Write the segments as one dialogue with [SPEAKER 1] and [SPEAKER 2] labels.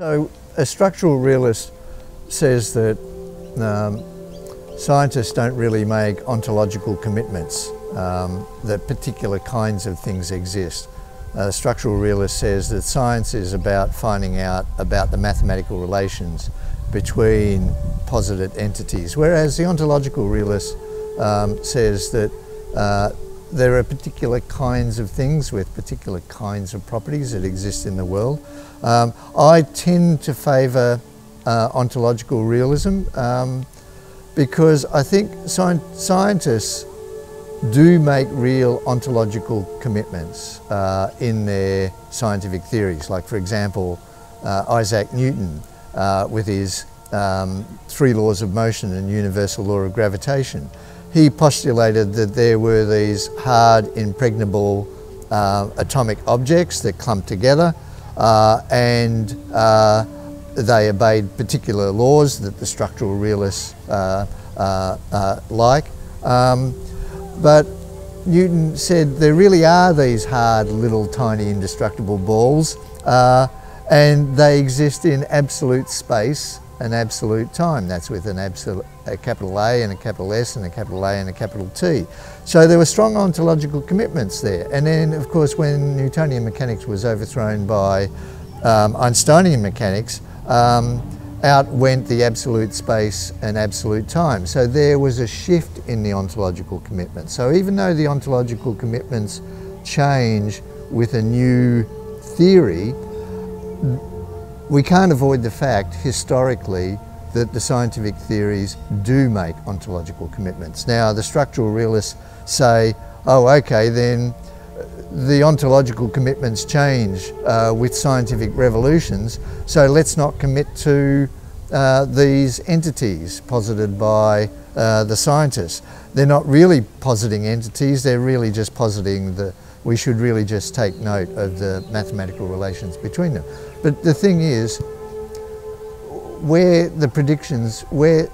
[SPEAKER 1] So a structural realist says that um, scientists don't really make ontological commitments um, that particular kinds of things exist. A structural realist says that science is about finding out about the mathematical relations between posited entities, whereas the ontological realist um, says that uh, there are particular kinds of things with particular kinds of properties that exist in the world. Um, I tend to favour uh, ontological realism um, because I think sci scientists do make real ontological commitments uh, in their scientific theories. Like, for example, uh, Isaac Newton uh, with his um, three laws of motion and universal law of gravitation. He postulated that there were these hard, impregnable uh, atomic objects that clumped together uh, and uh, they obeyed particular laws that the structural realists uh, uh, like. Um, but Newton said there really are these hard, little, tiny, indestructible balls, uh, and they exist in absolute space and absolute time. That's with an absolute, a capital A and a capital S and a capital A and a capital T. So there were strong ontological commitments there. And then, of course, when Newtonian mechanics was overthrown by um, Einsteinian mechanics, um, out went the absolute space and absolute time. So there was a shift in the ontological commitment. So even though the ontological commitments change with a new theory, we can't avoid the fact historically that the scientific theories do make ontological commitments. Now the structural realists say, oh okay then the ontological commitments change uh, with scientific revolutions, so let's not commit to uh, these entities posited by uh, the scientists. They're not really positing entities, they're really just positing the, we should really just take note of the mathematical relations between them. But the thing is, where the predictions, where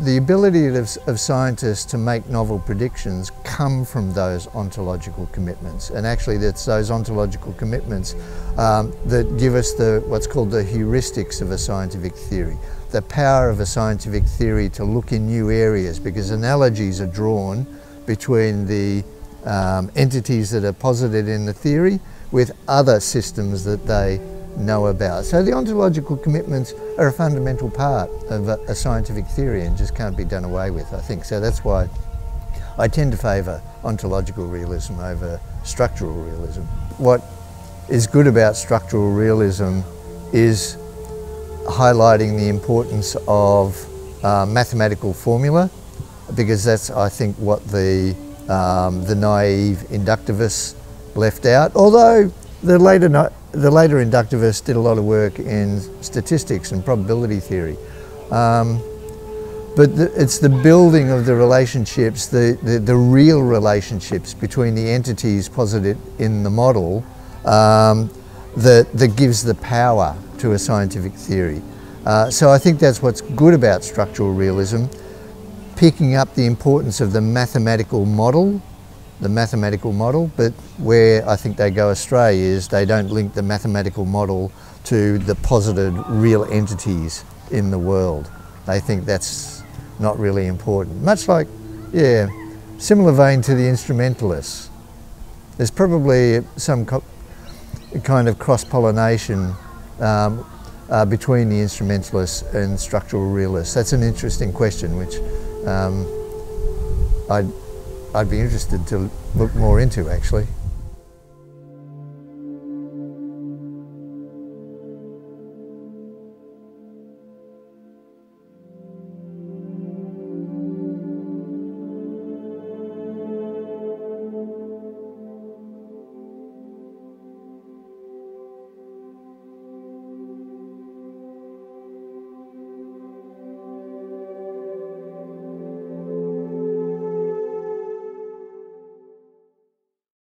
[SPEAKER 1] the ability of, of, scientists to make novel predictions come from those ontological commitments. And actually it's those ontological commitments um, that give us the what's called the heuristics of a scientific theory. The power of a scientific theory to look in new areas because analogies are drawn between the um, entities that are posited in the theory with other systems that they know about. So the ontological commitments are a fundamental part of a, a, scientific theory and just can't be done away with, I think. So that's why I tend to favour ontological realism over structural realism. What is good about structural realism is highlighting the importance of uh, mathematical formula because that's, I think, what the, um, the naive inductivists left out. Although the later the later inductivists did a lot of work in statistics and probability theory. Um, but the, it's the building of the relationships, the, the, the, real relationships between the entities posited in the model um, that, that gives the power to a scientific theory. Uh, so I think that's what's good about structural realism, picking up the importance of the mathematical model the mathematical model, but where I think they go astray is they don't link the mathematical model to the posited real entities in the world. They think that's not really important. Much like, yeah, similar vein to the instrumentalists. There's probably some kind of cross-pollination um, uh, between the instrumentalists and structural realists. That's an interesting question, which um, I I'd be interested to look more into actually.